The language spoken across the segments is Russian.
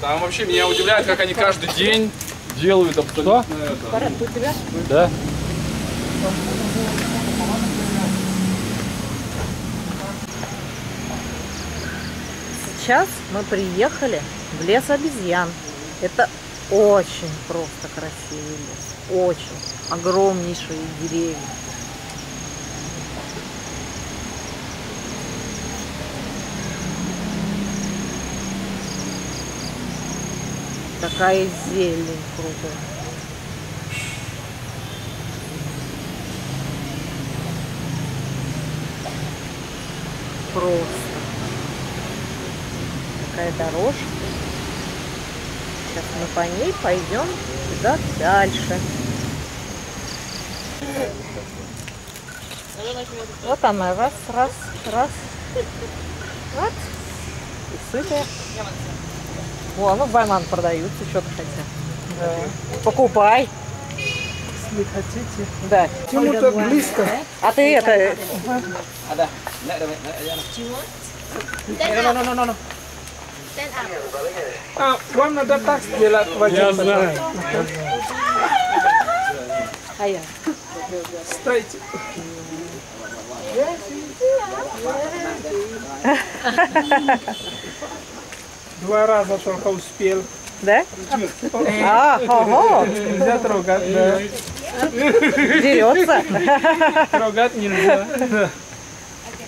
Там вообще меня удивляет, как они каждый день делают абсолютно это. Да? Сейчас мы приехали в лес обезьян. Это очень просто красивый лес. Очень. Огромнейшие деревья. Такая зелень кругом. Просто. Такая дорожка. Сейчас мы по ней пойдем туда дальше. Вот она, раз, раз, раз. Вот. И сытая. О, ну банан продаются, что ты хотел. Да. Покупай. Если хотите. Да. Почему так близко? А ты это, А, вам надо так сделать Я знаю. а я. Стойте. Два раза только успел. Да? А, ого, Нельзя трогать, да. дерется. Трогать нельзя.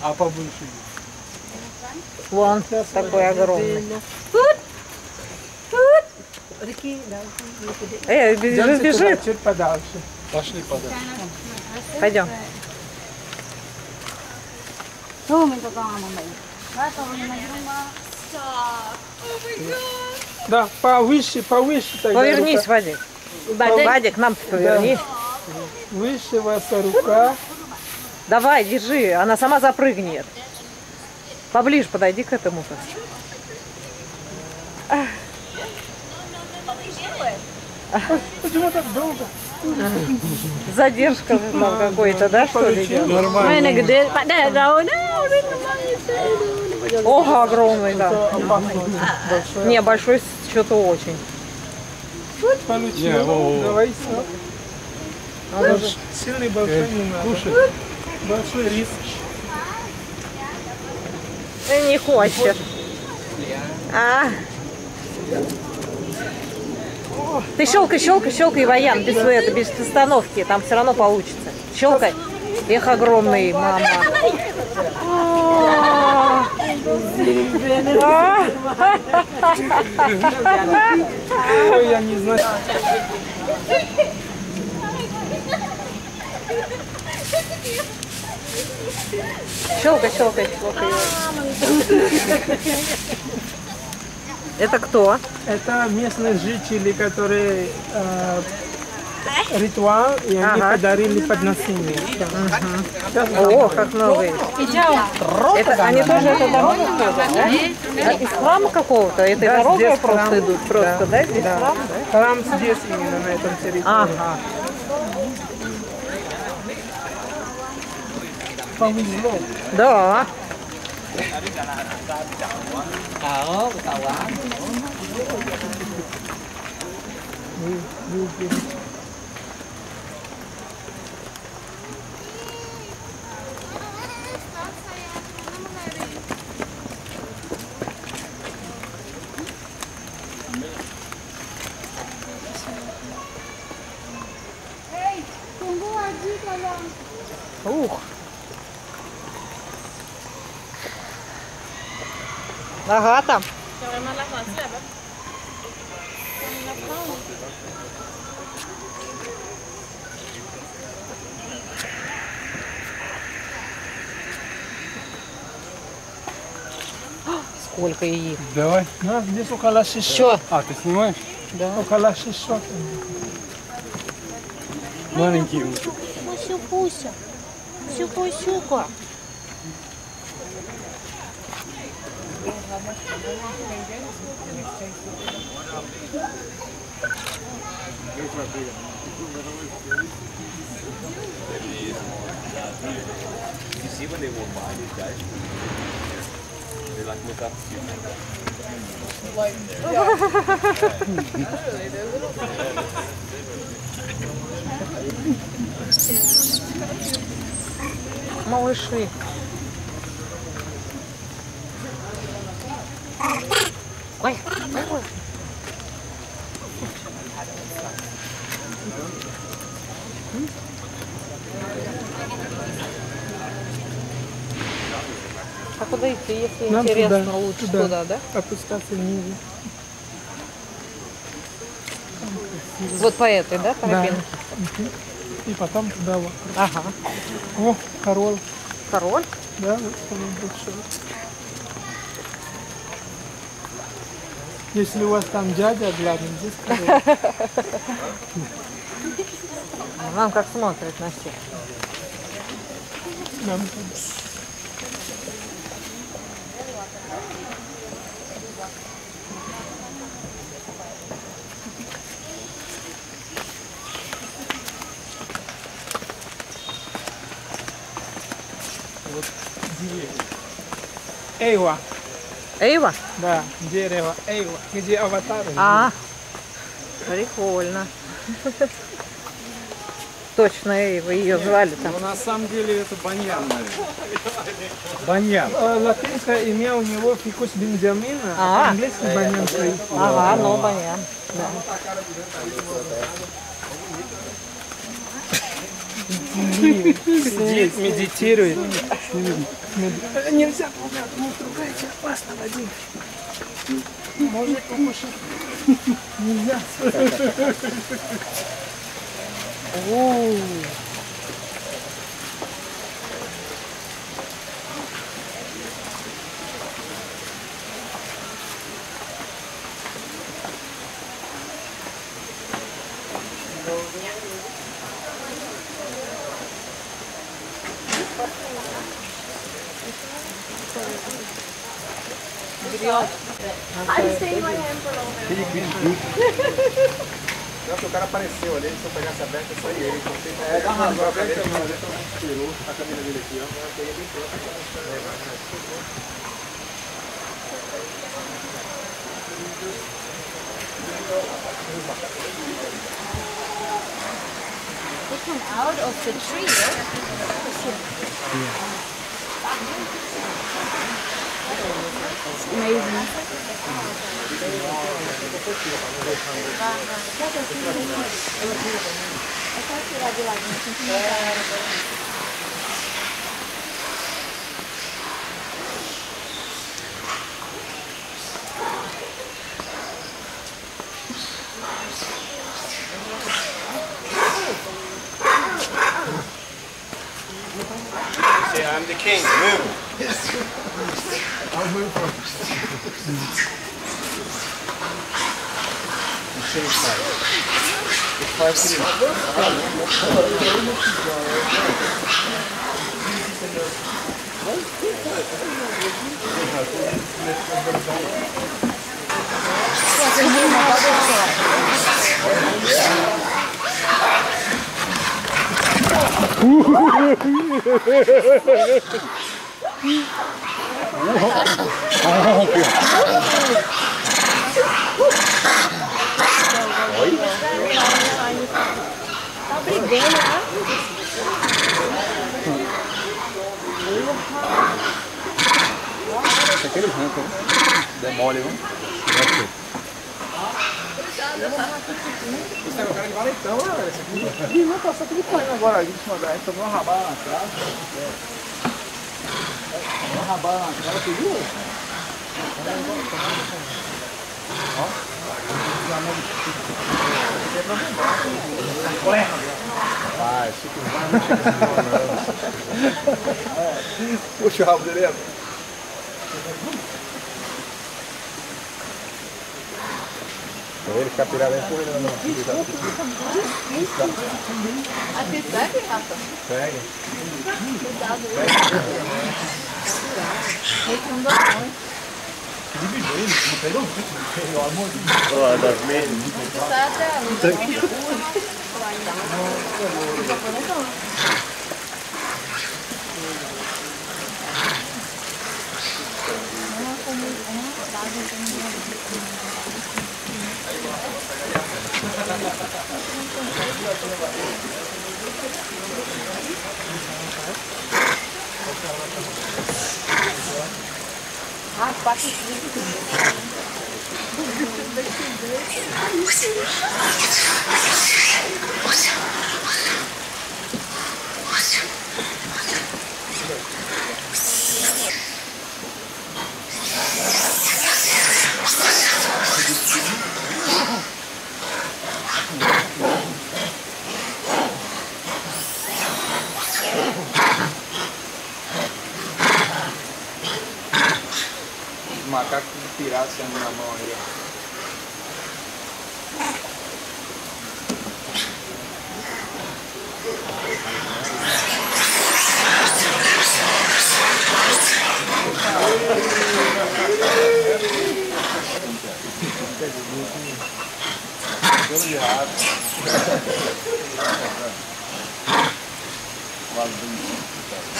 А побольше. Вон, такой огромный. Эй, бежит, Идемте туда, бежит. чуть подальше. Пошли подальше. Пойдем. Да, повыше, повыше. тогда Повернись, рука. Вадик. Вадик, нам повернись. Выше ваша рука. Давай, держи, она сама запрыгнет. Поближе подойди к этому-то. Почему так долго? Задержка там какой-то, да, что ли? Нормально. Ого, огромный, да. Опасно. Большое. Не, большой что-то очень. Получил. Не, во-во-во. Давай все. Сильный большой не надо. Большой риск. Ты не хочешь. А? Ты щелкай, щелкай, щелкай, Ваян, без, это, без остановки, там все равно получится. Щелкай. Эх, огромный, мама. Ой, я не знаю. Щелкай, щелкай, щелкай. Это кто? Это местные жители, которые э, ритуал, и они Ага. подарили подношение. О, как их. Это, они тоже этой дорогой ходят, да? Из храма какого-то? Этой Да, здесь просто храм. идут? Просто, да? Здесь Да. храм, да? Храм здесь именно на этом территории. Ага. Повезло. Да. Tunggu Haji tolong. Ух. Ага, там. Сколько яиц. Давай. Да, здесь около 600. Что? А, ты снимаешь? Около 600. Маленький. Пуся-пуся. Сюка-сюка. Малыши. Ой, ой. А куда идти, если Нам интересно, туда, лучше туда. туда, да? Опускаться ниже. Вот по этой, да, тропинке? И потом туда вот. Ага. О, король. Король? Да, вот самый большой. Если у вас там дядя главный, здесь король. Нам как смотрит на всех. Нам там Вот деревья. Эйва, Эйва? да, дерево Эйва, где аватары. А, прикольно. Точно Эйва, ее звали там. Но на самом деле это баньян, наверное. Баньян. Э, Латинское имя у него фикус бенджамина, А. а по-английски баньян. Ага, ну понятно. Да. Сидит, медитирует. Мед- Нельзя трогать, не трогайте, опасно, Вадим. Может покушать. Нельзя. I'm staying my hand for longer. Não, que o cara apareceu ali, se eu pegasse aberta, eu saí ele. É, dá razão, a cadeira tirou a camisa dele aqui, ó. Eu peguei bem próximo. Pronto. Out of the tree, yeah? It's amazing. Say, I'm the king. Move. I move first. Change side. Oi? Tá brigando, né? Aquele ranco, né? Demole, né? Obrigada agora então, galera. Esse aqui não passou tudo correndo agora. A gente mandou, a gente tomou uma rabada na cara. É. Uma rabada na cara, tu viu? Ó. Ah, esse que vai não Puxa o rabo dele. Ele capirá bem por ele, não. Aqui segue, Rafa? Segue. Cuidado. Segue. Um balão. Dividindo, não pegou? Pelo amor de Deus. Olha, das mesmas. Tá até ali. Tá aqui. Thank you. 아, 맛이 pirata sendo na mão aí, ó.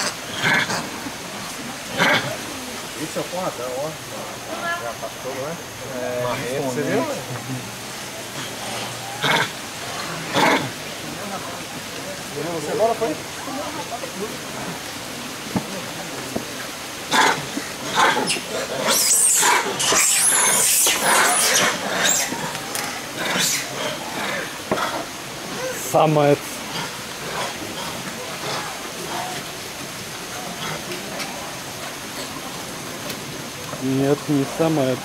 Isso é o porradão, ó. Já passou, não é? É, Marreta, você viu? Você agora foi? Самец. Нет, не самец.